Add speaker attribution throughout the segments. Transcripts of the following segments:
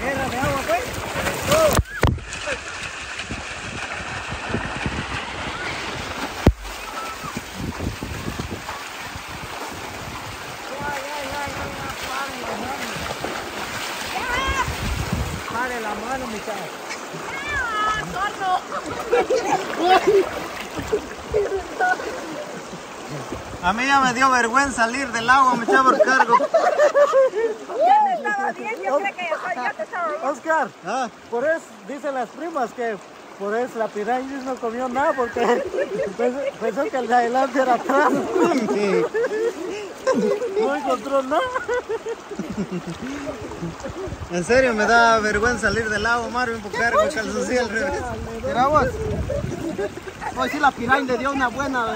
Speaker 1: Guerra de agua, pues. Pare la mano, muchachos.
Speaker 2: A mí ya me dio vergüenza salir del agua, me echaba por cargo.
Speaker 1: Oscar,
Speaker 2: Ah,
Speaker 1: por eso dicen las primas que por eso la piraña no comió nada porque pensó, pensó que el de adelante era atrás. No encontró nada.
Speaker 2: en serio me da vergüenza salir del agua, Marvin, por cargo el calzoncillo al revés.
Speaker 1: Mira vos. Pues sí, la piraña le dio una buena.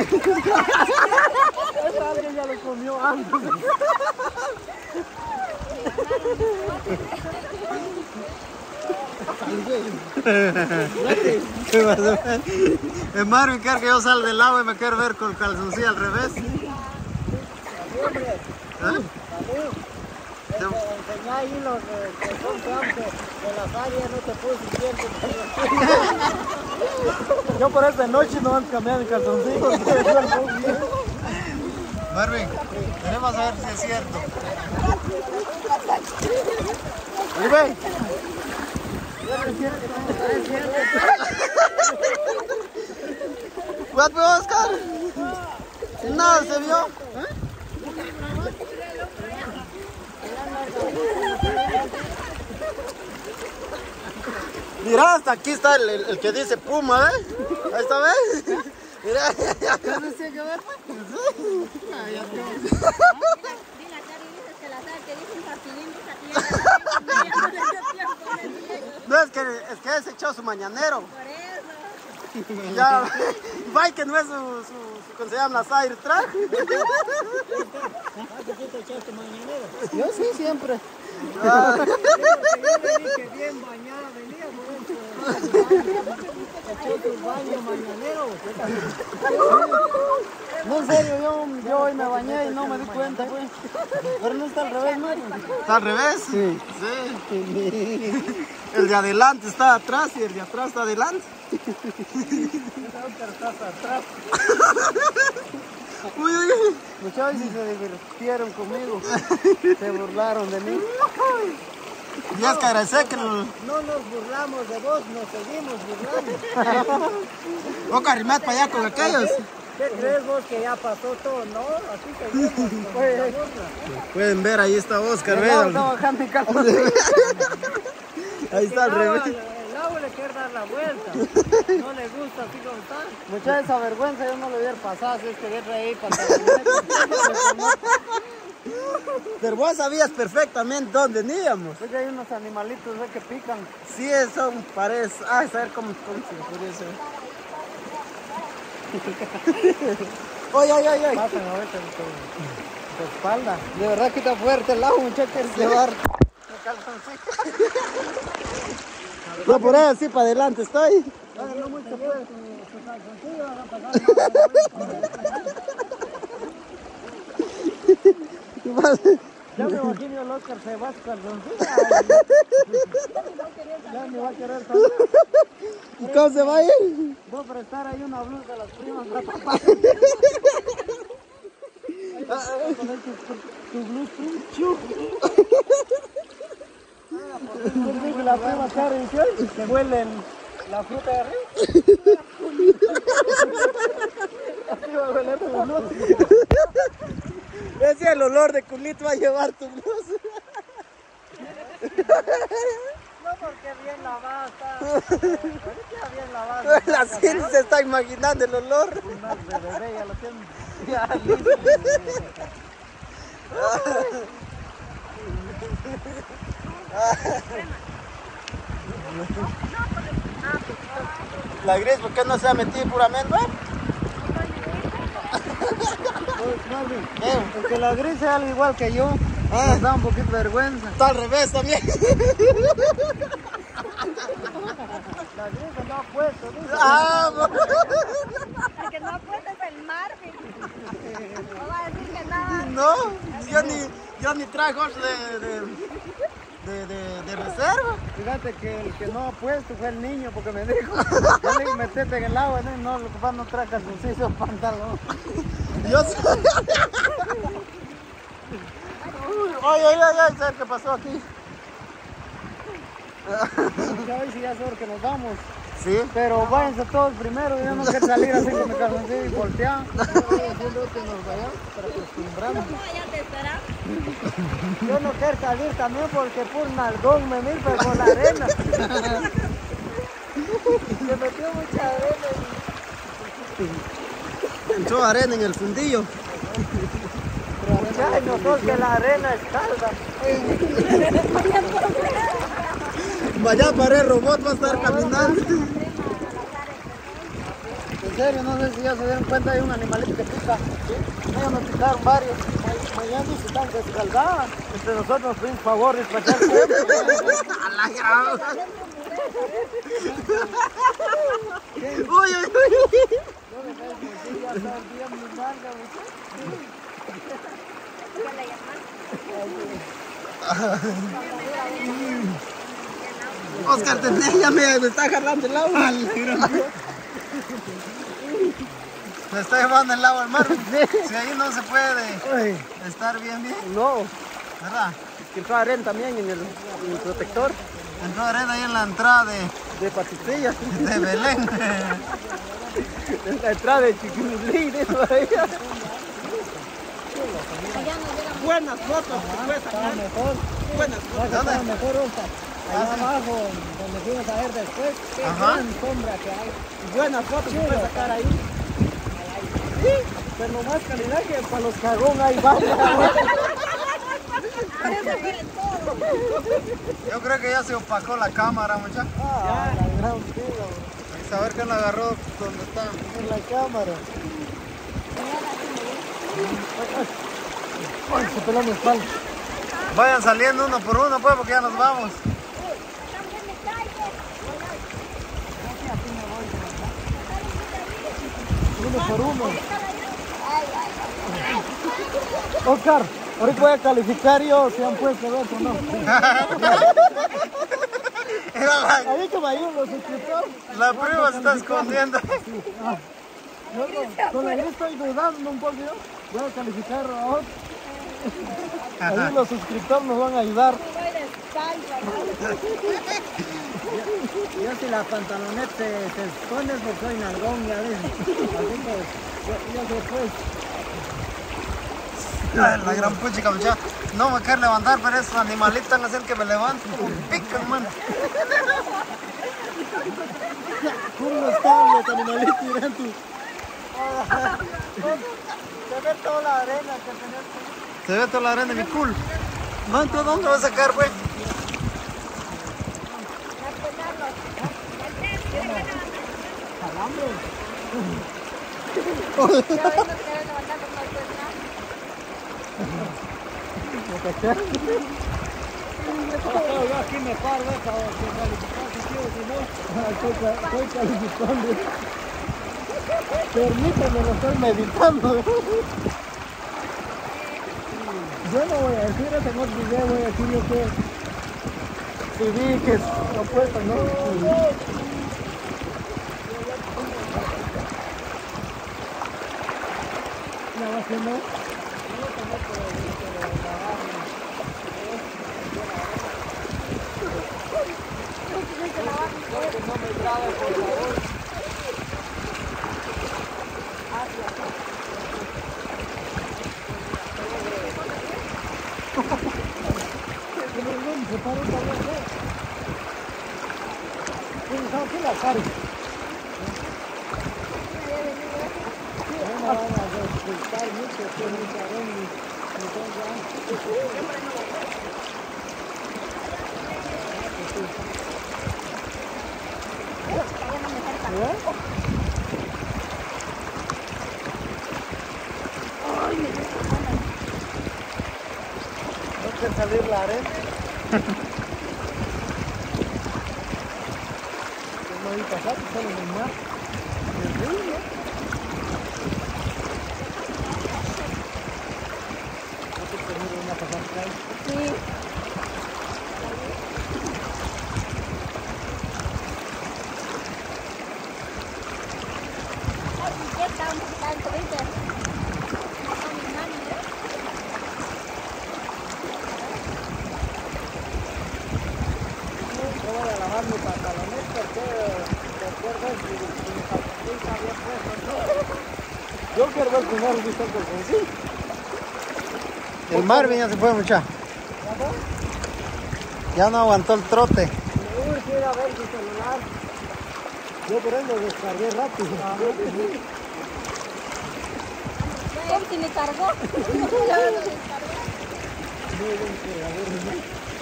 Speaker 1: Esa alguien ya lo comió antes.
Speaker 2: ¿Qué pasó? Marvin quiere que yo salga del agua y me quiero ver con el calzoncillo al revés. ¿Ah?
Speaker 1: Enseñá ahí los eh, que son campos de las áreas, no te puedo suficiente. Yo por esta noche no ando cambiando mi calzoncillo.
Speaker 2: Marvin, queremos saber si es cierto.
Speaker 1: Rubén,
Speaker 2: ¿What, Oscar? Nada se vio. Mira, hasta aquí está el, el- el que dice Puma, ¿eh? Ahí está, ¿ves? Mira,
Speaker 3: Dile a Cari dices que la sabe que dice un facilín de esa tierra.
Speaker 2: no es que, es que se echó su mañanero.
Speaker 3: Por eso.
Speaker 2: Ya, vaya que no es su, su, su ¿cómo se llama? Sire track.
Speaker 1: yo sí siempre.
Speaker 4: Que bien bañada venía
Speaker 1: baño mañanero. No, en serio, yo, yo hoy me bañé y no me di cuenta, pues. Pero no está al revés, ¿no?
Speaker 2: ¿Está al revés? Sí. Sí. El de adelante está atrás y el de atrás está adelante. Uy, uy.
Speaker 1: Muchachos se divirtieron conmigo. Se burlaron de mí.
Speaker 2: Y es que agradecer que.
Speaker 1: No nos burlamos de vos, nos seguimos burlando.
Speaker 2: Boca Rimat para allá con aquellos.
Speaker 1: ¿Qué crees vos que ya pasó todo? No, así con nuestra burla.
Speaker 2: Pueden ver, ahí está Oscar, vean. Ahí está al
Speaker 4: El
Speaker 2: revés.
Speaker 4: Le quiere dar la vuelta. No le gusta así como está.
Speaker 1: Mucha esa vergüenza yo no lo hubiera pasado, si es que hubiera reír para
Speaker 2: Pero vos sabías perfectamente dónde veníamos.
Speaker 1: Sé que hay unos animalitos ¿ve? que pican.
Speaker 2: Sí, son parece. Ay, saber cómo, cómo se. Oye, oye, oye, oye.
Speaker 1: Pasan ahorita tu, tu espalda. De verdad que está fuerte el agua, muchachos.
Speaker 2: Llevar. No, por ahí así para adelante estoy.
Speaker 1: Ya me imagino el Oscar se va a su calzoncillo. Ya me va a querer salir.
Speaker 2: ¿Y cómo se va a ir?
Speaker 1: Voy a prestar ahí una blusa a las primas para papá. Tu blusa, chu. Dice la prima Karen ¿qué? que huelen la fruta de arriba. Así va a hueler tu blusa.
Speaker 2: Ese el olor de culito va a llevar tu blusa.
Speaker 1: No porque bien lavada está. Ahorita bien lavada.
Speaker 2: La se está imaginando el olor.
Speaker 1: Unas de bebé ya lo tienen. Ya listo.
Speaker 2: La gris, ¿por qué no se ha metido puramente? Eh,
Speaker 1: Porque la gris es al igual que yo.
Speaker 2: Ah.
Speaker 1: Nos da un poquito de vergüenza.
Speaker 2: está al revés también.
Speaker 1: La gris no ha puesto, dice.
Speaker 2: Ah.
Speaker 3: El que no ha puesto es el Marvin. No va a decir que nada.
Speaker 2: no, yo ni, yo ni traigo de, de, de, de, de reserva.
Speaker 1: Fíjate que el que no ha puesto fue el niño porque me dijo, ya le dije, metete en el agua, no, no, lo que no trae pantalón.
Speaker 2: Yo soy. Ay, ay, ay, ay, ¿sabes qué pasó aquí?
Speaker 1: Ya ves si ya es hora que nos vamos.
Speaker 2: Sí.
Speaker 1: Pero váyanse todos primero, yo no quiero salir así con mi calzoncillo y voltear.
Speaker 2: Yo creo que nos vayamos para acostumbrarnos.
Speaker 3: ¿Cómo ya te esperaba?
Speaker 1: Yo no quiero salir también porque por nalgón me mil pero con la arena. Se metió mucha arena.
Speaker 2: Entró arena en el fundillo.
Speaker 1: Muchachos, nosotros que la arena es calda.
Speaker 2: Vaya para el robot, va a estar caminando.
Speaker 1: En serio, no sé si ya se dieron cuenta, hay un animalito que pica. Ellos nos picaron varios. Mañana se están descaldadas. Entre nosotros nos pedimos favor despachar siempre.
Speaker 2: A la gran. Uy, uy, uy.
Speaker 1: Ya está el día mi nalga, muchacho.
Speaker 3: ¿Qué le llamas?
Speaker 2: Oscar, te, ya me, me está agarrando el agua. Me está llevando el agua al mar. Si ahí no se puede estar bien, bien,
Speaker 1: no,
Speaker 2: ¿verdad?
Speaker 1: que entró arena también en el, en el protector
Speaker 2: Entró arena ahí en la entrada de,
Speaker 1: de Paticilla.
Speaker 2: de Belén.
Speaker 1: En la entrada de Chiquimulín, eso ahí.
Speaker 2: Buenas fotos,
Speaker 1: Está
Speaker 2: sacar.
Speaker 1: mejor.
Speaker 2: Buenas
Speaker 1: Va a
Speaker 2: fotos.
Speaker 1: Allá abajo, donde fuimos a ver después, qué
Speaker 2: Ajá.
Speaker 1: gran sombra que hay.
Speaker 2: Buenas fotos, que puedes sacar ahí.
Speaker 1: Sí, pero más calidad que para los cagón hay varios.
Speaker 2: Yo creo que ya se opacó la cámara, muchachos.
Speaker 1: Ah, la gran fila,
Speaker 2: Hay que saber quién la agarró donde está.
Speaker 1: en la cámara. Ay, se peló mi espalda.
Speaker 2: Vayan saliendo uno por uno, pues, porque ya nos vamos.
Speaker 1: Uno por uno. Oscar, ahorita voy a calificar yo si han puesto dos o no. Ahí que me ayuden los suscriptores.
Speaker 2: la prima se está escondiendo.
Speaker 1: Yo con- con la gris estoy dudando un poco yo. Voy a calificar a otro. Ahí los suscriptores nos van a ayudar.
Speaker 3: Espalda,
Speaker 1: Yo si la pantaloneta se, se esconde porque soy nalgón, ya ves. Así que yo, yo después.
Speaker 2: Ay, la gran puchica, muchacha. No me quiero levantar, pero esos animalitos van a hacer que me levante. Como pican, man.
Speaker 1: ¿Cómo están los animalitos? Miran tú. Se ve toda la arena que tenemos.
Speaker 2: Se ve toda la arena de mi culo. Man, ¿tú dónde vas a sacar, güey?
Speaker 3: Ya vengo que levantando más fuerza.
Speaker 1: ¿Me cachai? Yo aquí me paro. Para calificar si no. Estoy, ca- estoy calificando. Permítame, lo estoy meditando. Yo no voy a decir eso en video, voy a decir lo que si ¿no? La carga. No me van a disfrutar mucho, que es mucha arena y- y todo ya. ¿Eh? No quiere salir la arena. No vi pasar, solo en el mar. En el río, ¿no? No te permite una pasar por ahí.
Speaker 3: Sí.
Speaker 1: Mi, había puesto. Yo quiero ver primero si está el.
Speaker 2: El Marvin ya se fue mucha. Ya no aguantó el trote.
Speaker 1: Me urge ir a ver su celular. Yo por eso lo descargué rápido.
Speaker 3: Él se me cargó. Ya me lo descargó.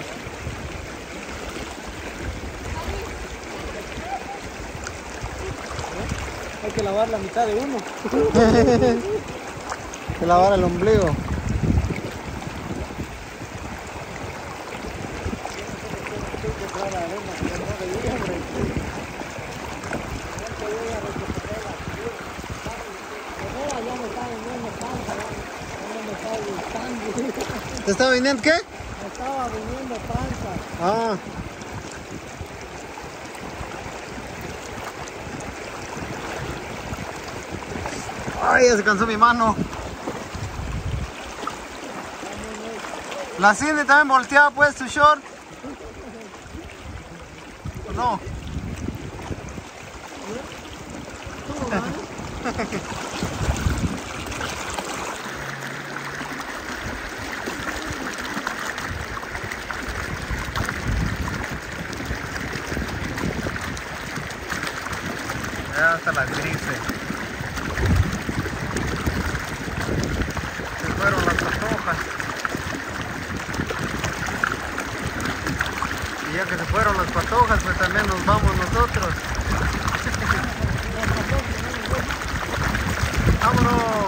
Speaker 1: Hay que lavar la mitad de uno.
Speaker 2: Que lavar el ombligo. ¿Te está viniendo qué?
Speaker 1: Me estaba viniendo panza.
Speaker 2: Ah. Ay, se cansó mi mano. La Cindy también volteaba pues su short. ¿O No. Hasta grises. Se fueron Y ya que se fueron las patojas, pues también nos vamos nosotros. ¡Vámonos!